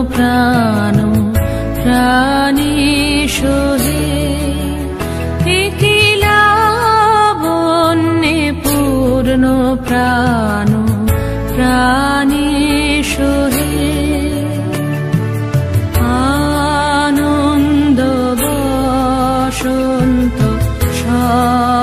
পূর্ণ প্রাণ প্রাণী সোহে বন্যে পূর্ণ প্রাণ প্রাণী সোহে। আনন্দ বসন্ত সমাগমে।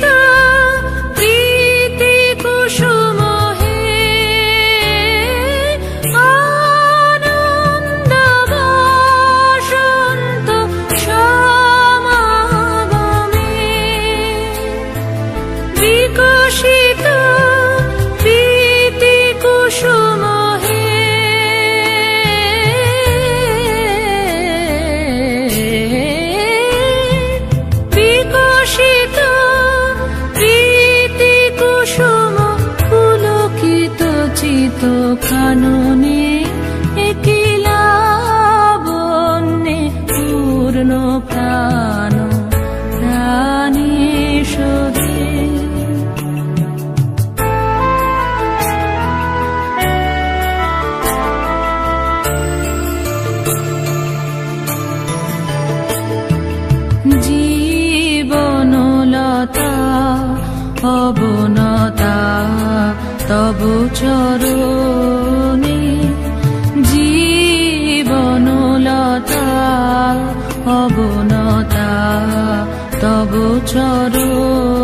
the চিত কাননে একিলা বন্যে পূর্ণ প্রাণ প্রাণী সোধে জীবনলতা অবনতা তব চরণে জীবনলতা অবনতা তব চরণে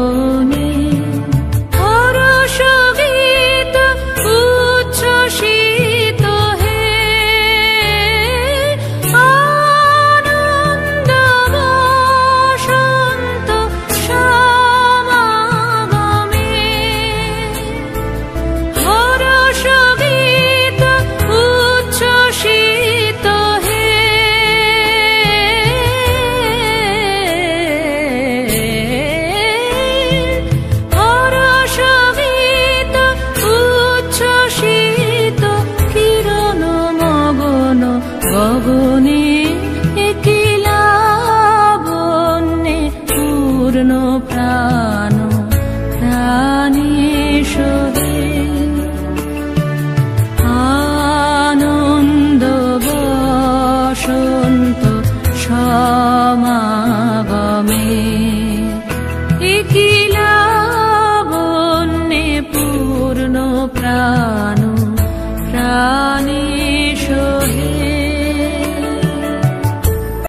গগনে একিলা বন্যে পূর্ণ প্রাণ প্রাণী সোহে আনন্দ বসন্ত সমাগমে একিলা বন্যে পূর্ণ প্রাণ